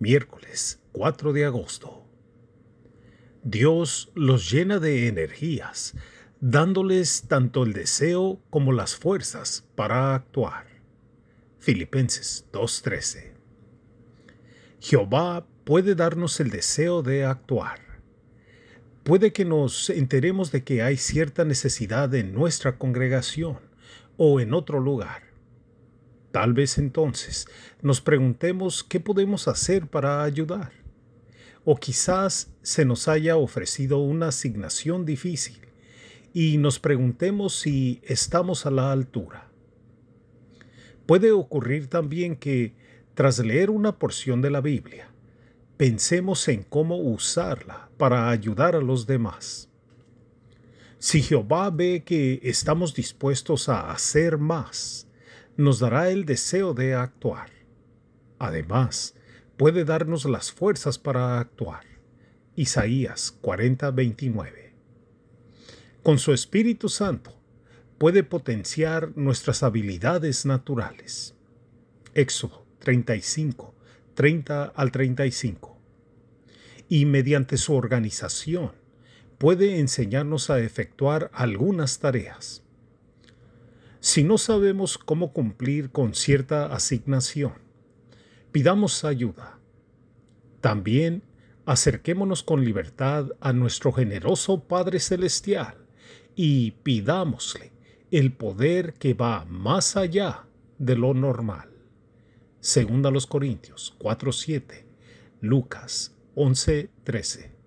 miércoles 4 de agosto. Dios los llena de energías, dándoles tanto el deseo como las fuerzas para actuar. Filipenses 2:13. Jehová puede darnos el deseo de actuar. Puede que nos enteremos de que hay cierta necesidad en nuestra congregación o en otro lugar Tal vez entonces nos preguntemos qué podemos hacer para ayudar. O quizás se nos haya ofrecido una asignación difícil y nos preguntemos si estamos a la altura. Puede ocurrir también que, tras leer una porción de la Biblia, pensemos en cómo usarla para ayudar a los demás. Si Jehová ve que estamos dispuestos a hacer más, nos dará el deseo de actuar. Además, puede darnos las fuerzas para actuar. Isaías 40:29. Con su Espíritu Santo, puede potenciar nuestras habilidades naturales. Éxodo 35, 30 al 35. Y mediante su organización, puede enseñarnos a efectuar algunas tareas. Si no sabemos cómo cumplir con cierta asignación, pidamos ayuda. También acerquémonos con libertad a nuestro generoso Padre Celestial y pidámosle el poder que va más allá de lo normal. Segunda los Corintios 4:7, Lucas 11:13.